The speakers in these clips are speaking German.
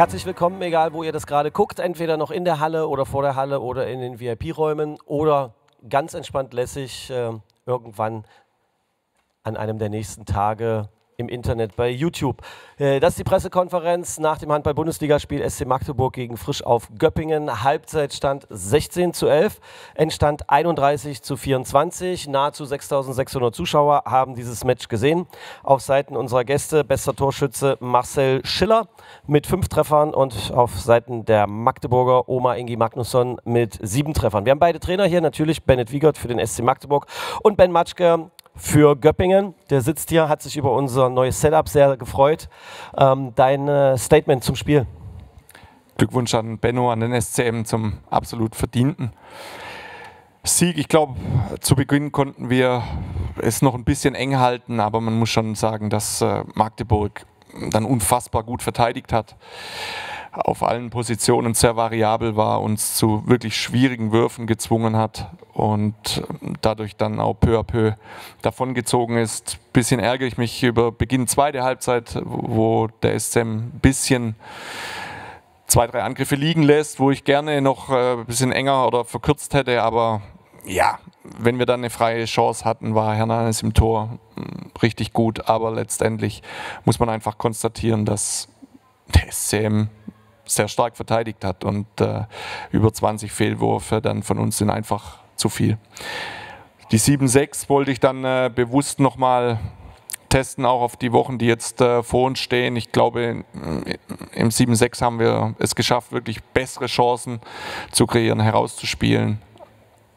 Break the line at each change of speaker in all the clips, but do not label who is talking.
Herzlich willkommen, egal wo ihr das gerade guckt, entweder noch in der Halle oder vor der Halle oder in den VIP-Räumen oder ganz entspannt lässig äh, irgendwann an einem der nächsten Tage im Internet bei YouTube. Äh, das ist die Pressekonferenz nach dem Handball-Bundesligaspiel SC Magdeburg gegen Frisch auf Göppingen. Halbzeitstand 16 zu 11, Endstand 31 zu 24. Nahezu 6600 Zuschauer haben dieses Match gesehen. Auf Seiten unserer Gäste bester Torschütze Marcel Schiller mit fünf Treffern und auf Seiten der Magdeburger Oma Ingi Magnusson mit sieben Treffern. Wir haben beide Trainer hier, natürlich Bennett Wiegert für den SC Magdeburg und Ben Matschke für Göppingen. Der sitzt hier, hat sich über unser neues Setup sehr gefreut. Ähm, dein äh, Statement zum Spiel?
Glückwunsch an Benno, an den SCM zum absolut verdienten Sieg. Ich glaube, zu Beginn konnten wir es noch ein bisschen eng halten, aber man muss schon sagen, dass äh, Magdeburg dann unfassbar gut verteidigt hat auf allen Positionen sehr variabel war, uns zu wirklich schwierigen Würfen gezwungen hat und dadurch dann auch peu à peu davongezogen ist. Bisschen ärgere ich mich über Beginn zweite Halbzeit, wo der SCM ein bisschen zwei, drei Angriffe liegen lässt, wo ich gerne noch äh, ein bisschen enger oder verkürzt hätte, aber ja, wenn wir dann eine freie Chance hatten, war Hernanes im Tor hm, richtig gut, aber letztendlich muss man einfach konstatieren, dass der SCM sehr stark verteidigt hat und äh, über 20 Fehlwürfe dann von uns sind einfach zu viel. Die 7-6 wollte ich dann äh, bewusst nochmal testen, auch auf die Wochen, die jetzt äh, vor uns stehen. Ich glaube, im 7-6 haben wir es geschafft, wirklich bessere Chancen zu kreieren, herauszuspielen.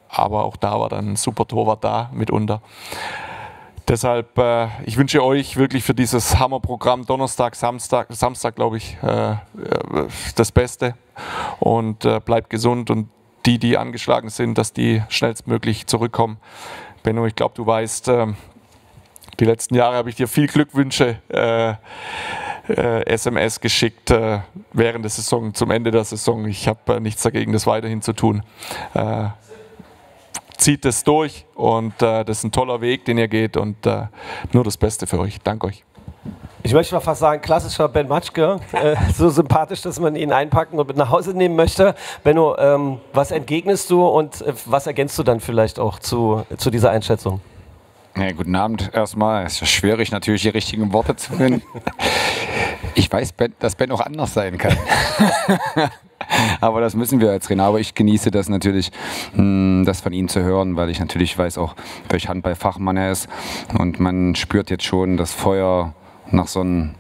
Aber auch da war dann ein super Torwart da mitunter. Deshalb, äh, ich wünsche euch wirklich für dieses Hammerprogramm Donnerstag, Samstag, Samstag glaube ich, äh, äh, das Beste und äh, bleibt gesund und die, die angeschlagen sind, dass die schnellstmöglich zurückkommen. Benno, ich glaube, du weißt, äh, die letzten Jahre habe ich dir viel Glückwünsche SMS äh, geschickt während der Saison, zum Ende der Saison. Ich habe nichts dagegen, das weiterhin zu tun zieht es durch und äh, das ist ein toller Weg, den ihr geht und äh, nur das Beste für euch. Danke euch.
Ich möchte mal fast sagen, klassischer Ben Matschke, äh, so sympathisch, dass man ihn einpacken und mit nach Hause nehmen möchte. Benno, ähm, was entgegnest du und äh, was ergänzt du dann vielleicht auch zu, zu dieser Einschätzung?
Ja, guten Abend erstmal. Es ist schwierig, natürlich die richtigen Worte zu finden. Ich weiß, dass Ben auch anders sein kann. Aber das müssen wir als Trainer. Aber ich genieße das natürlich, hm, das von Ihnen zu hören, weil ich natürlich weiß auch, welch Handballfachmann er ist. Und man spürt jetzt schon das Feuer nach so einem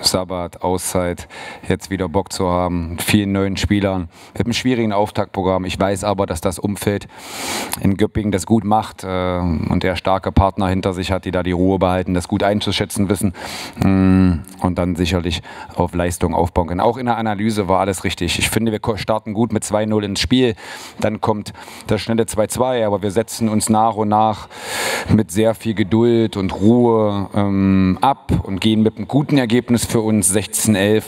Sabbat, Auszeit, jetzt wieder Bock zu haben, mit vielen neuen Spielern, mit einem schwierigen Auftaktprogramm. Ich weiß aber, dass das Umfeld in Göppingen das gut macht äh, und der starke Partner hinter sich hat, die da die Ruhe behalten, das gut einzuschätzen wissen mm, und dann sicherlich auf Leistung aufbauen können. Auch in der Analyse war alles richtig. Ich finde, wir starten gut mit 2-0 ins Spiel, dann kommt das schnelle 2-2, aber wir setzen uns nach und nach mit sehr viel Geduld und Ruhe ähm, ab und gehen mit einem guten Ergebnis für uns 16-11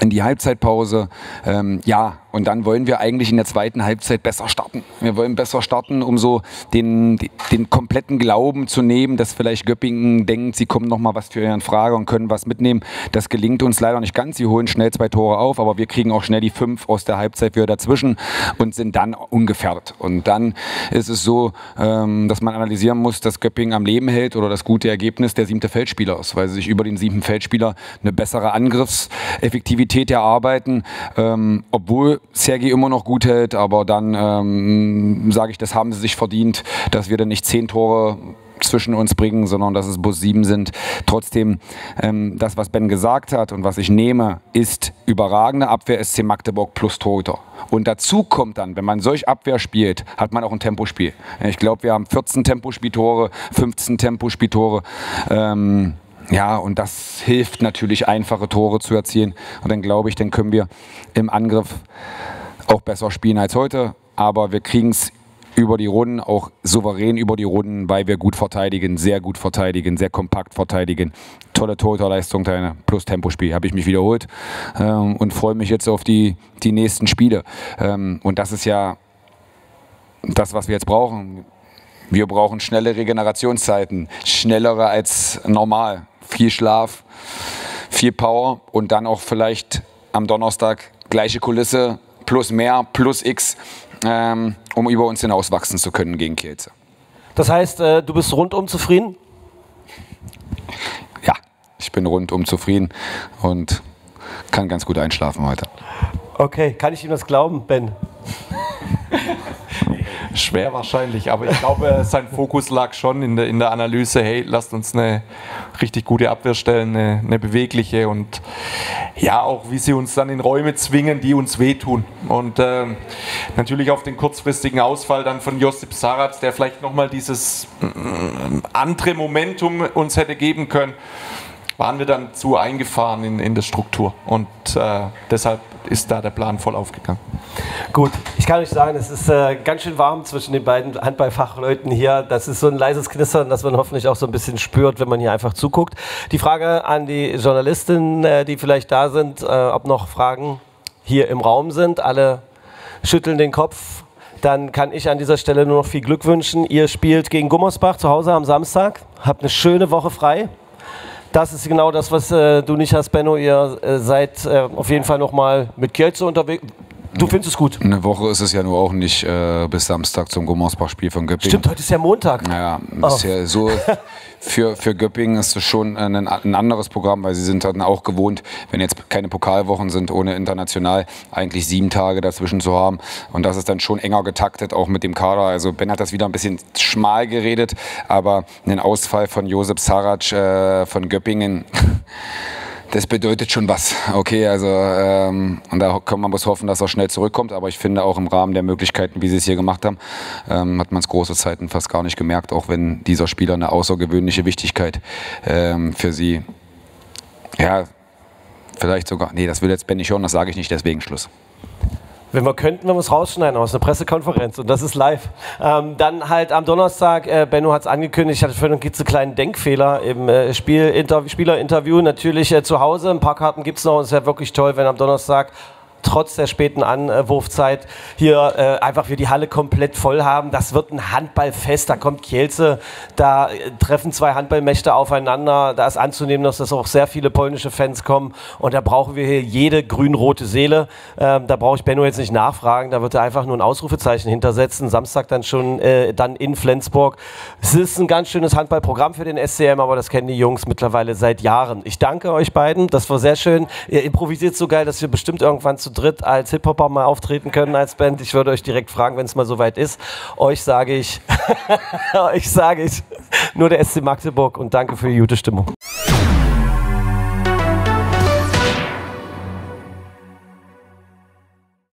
in die Halbzeitpause. Ähm, ja, und dann wollen wir eigentlich in der zweiten Halbzeit besser starten. Wir wollen besser starten, um so den, den kompletten Glauben zu nehmen, dass vielleicht Göppingen denkt, sie kommen noch mal was für ihren Frage und können was mitnehmen. Das gelingt uns leider nicht ganz. Sie holen schnell zwei Tore auf, aber wir kriegen auch schnell die fünf aus der Halbzeit wieder dazwischen und sind dann ungefährdet. Und dann ist es so, ähm, dass man analysieren muss, dass Göppingen am Leben hält oder das gute Ergebnis der siebte Feldspieler ist, weil sie sich über den siebten Feldspieler eine bessere Angriffseffektivität erarbeiten, ähm, obwohl Sergei immer noch gut hält, aber dann ähm, sage ich, das haben sie sich verdient, dass wir dann nicht zehn Tore zwischen uns bringen, sondern dass es Bus sieben sind. Trotzdem, ähm, das, was Ben gesagt hat und was ich nehme, ist überragende Abwehr SC Magdeburg plus Torhüter. Und dazu kommt dann, wenn man solch Abwehr spielt, hat man auch ein Tempospiel. Ich glaube, wir haben 14 Tempospieltore, 15 Tempospieltore. Ähm, ja, und das hilft natürlich, einfache Tore zu erzielen. Und dann glaube ich, dann können wir im Angriff auch besser spielen als heute. Aber wir kriegen es über die Runden, auch souverän über die Runden, weil wir gut verteidigen, sehr gut verteidigen, sehr kompakt verteidigen. Tolle Torhüterleistung, plus Tempospiel, habe ich mich wiederholt ähm, und freue mich jetzt auf die, die nächsten Spiele. Ähm, und das ist ja das, was wir jetzt brauchen. Wir brauchen schnelle Regenerationszeiten, schnellere als normal viel Schlaf, viel Power und dann auch vielleicht am Donnerstag gleiche Kulisse, plus mehr, plus X, ähm, um über uns hinaus wachsen zu können gegen Kielce.
Das heißt, äh, du bist rundum zufrieden?
Ja, ich bin rundum zufrieden und kann ganz gut einschlafen heute.
Okay, kann ich Ihnen das glauben, Ben?
Schwer wahrscheinlich, aber ich glaube, sein Fokus lag schon in der, in der Analyse, hey, lasst uns eine richtig gute Abwehr stellen, eine, eine bewegliche und ja, auch wie sie uns dann in Räume zwingen, die uns wehtun. Und äh, natürlich auf den kurzfristigen Ausfall dann von Josip Saratz, der vielleicht nochmal dieses äh, andere Momentum uns hätte geben können waren wir dann zu eingefahren in, in der Struktur. Und äh, deshalb ist da der Plan voll aufgegangen.
Gut, ich kann euch sagen, es ist äh, ganz schön warm zwischen den beiden Handballfachleuten hier. Das ist so ein leises Knistern, das man hoffentlich auch so ein bisschen spürt, wenn man hier einfach zuguckt. Die Frage an die Journalistinnen, äh, die vielleicht da sind, äh, ob noch Fragen hier im Raum sind. Alle schütteln den Kopf. Dann kann ich an dieser Stelle nur noch viel Glück wünschen. Ihr spielt gegen Gummersbach zu Hause am Samstag. Habt eine schöne Woche frei das ist genau das, was äh, du nicht hast, Benno. Ihr äh, seid äh, auf jeden Fall nochmal mit Kielce unterwegs. Du findest es gut.
Eine Woche ist es ja nur auch nicht äh, bis Samstag zum Gummersbach-Spiel von Göppingen.
Stimmt, heute ist ja Montag.
Ja, oh. ist ja so. Für, für Göppingen ist es schon ein, ein, anderes Programm, weil sie sind dann auch gewohnt, wenn jetzt keine Pokalwochen sind, ohne international, eigentlich sieben Tage dazwischen zu haben. Und das ist dann schon enger getaktet, auch mit dem Kader. Also Ben hat das wieder ein bisschen schmal geredet, aber einen Ausfall von Josep Sarac äh, von Göppingen das bedeutet schon was. Okay, also ähm, und da kann man muss hoffen, dass er schnell zurückkommt. Aber ich finde auch im Rahmen der Möglichkeiten, wie sie es hier gemacht haben, ähm, hat man es große Zeiten fast gar nicht gemerkt, auch wenn dieser Spieler eine außergewöhnliche Wichtigkeit ähm, für sie, ja, vielleicht sogar, nee, das will jetzt Ben nicht hören, das sage ich nicht, deswegen Schluss.
Wenn wir könnten, wenn wir es rausschneiden aus einer Pressekonferenz und das ist live. Ähm, dann halt am Donnerstag, äh, Benno hat es angekündigt, ich hatte vorhin einen kleinen Denkfehler im äh, Spiel, Spielerinterview. Natürlich äh, zu Hause, ein paar Karten gibt es noch und es wäre wirklich toll, wenn am Donnerstag trotz der späten Anwurfzeit hier äh, einfach wir die Halle komplett voll haben. Das wird ein Handballfest, da kommt Kielce, da äh, treffen zwei Handballmächte aufeinander. Da ist anzunehmen, dass das auch sehr viele polnische Fans kommen und da brauchen wir hier jede grün-rote Seele. Ähm, da brauche ich Benno jetzt nicht nachfragen, da wird er einfach nur ein Ausrufezeichen hintersetzen. Samstag dann schon äh, dann in Flensburg. Es ist ein ganz schönes Handballprogramm für den SCM, aber das kennen die Jungs mittlerweile seit Jahren. Ich danke euch beiden, das war sehr schön. Ihr improvisiert so geil, dass wir bestimmt irgendwann zu dritt als Hip-Hopper mal auftreten können als Band. Ich würde euch direkt fragen, wenn es mal soweit ist. Euch sage ich, euch sage ich nur der SC Magdeburg und danke für die gute Stimmung.